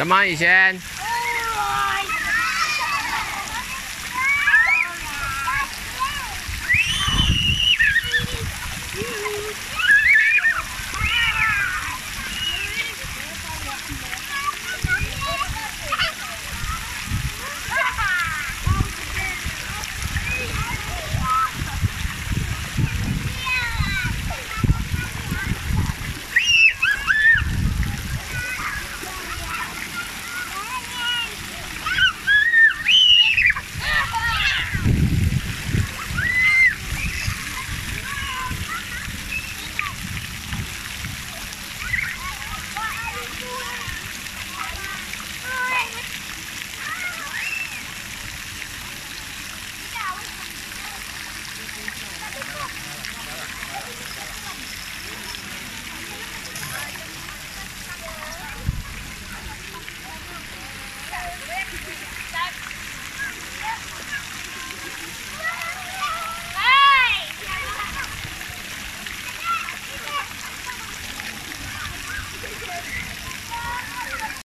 Come on, Yushan.